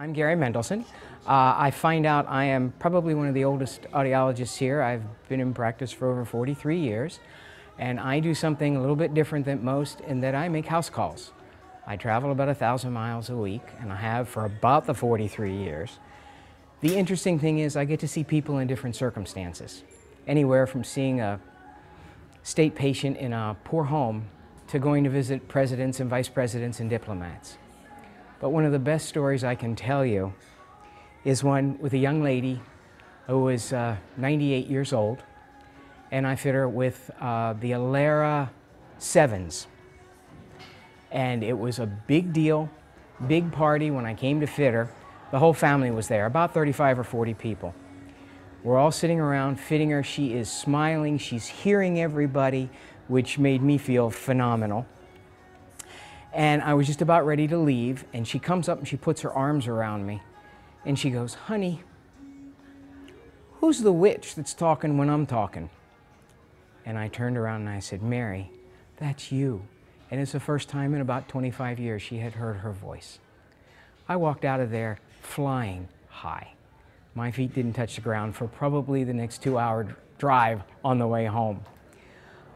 I'm Gary Mendelson. Uh, I find out I am probably one of the oldest audiologists here. I've been in practice for over 43 years, and I do something a little bit different than most in that I make house calls. I travel about a thousand miles a week, and I have for about the 43 years. The interesting thing is I get to see people in different circumstances, anywhere from seeing a state patient in a poor home to going to visit presidents and vice presidents and diplomats. But one of the best stories I can tell you is one with a young lady who was uh, 98 years old, and I fit her with uh, the Alera 7s. And it was a big deal, big party when I came to fit her. The whole family was there, about 35 or 40 people. We're all sitting around fitting her. She is smiling, she's hearing everybody, which made me feel phenomenal. And I was just about ready to leave, and she comes up and she puts her arms around me. And she goes, Honey, who's the witch that's talking when I'm talking? And I turned around and I said, Mary, that's you. And it's the first time in about 25 years she had heard her voice. I walked out of there flying high. My feet didn't touch the ground for probably the next two hour drive on the way home.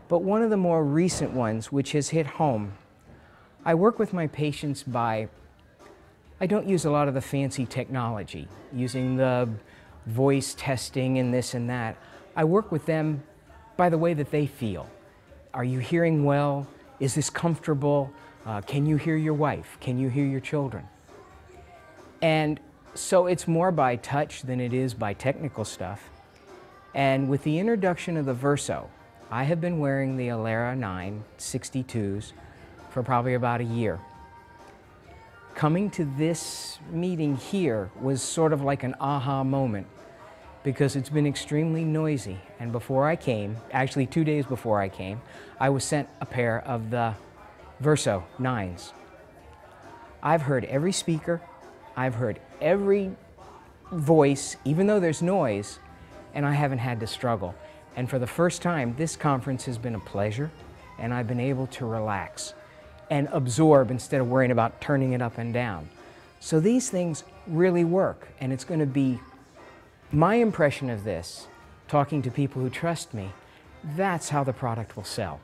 But one of the more recent ones, which has hit home, I work with my patients by, I don't use a lot of the fancy technology, using the voice testing and this and that. I work with them by the way that they feel. Are you hearing well? Is this comfortable? Uh, can you hear your wife? Can you hear your children? And so it's more by touch than it is by technical stuff. And with the introduction of the Verso, I have been wearing the Alera 9 62s for probably about a year. Coming to this meeting here was sort of like an aha moment because it's been extremely noisy. And before I came, actually two days before I came, I was sent a pair of the Verso 9s. I've heard every speaker, I've heard every voice, even though there's noise, and I haven't had to struggle. And for the first time, this conference has been a pleasure, and I've been able to relax and absorb instead of worrying about turning it up and down. So these things really work, and it's going to be my impression of this, talking to people who trust me, that's how the product will sell.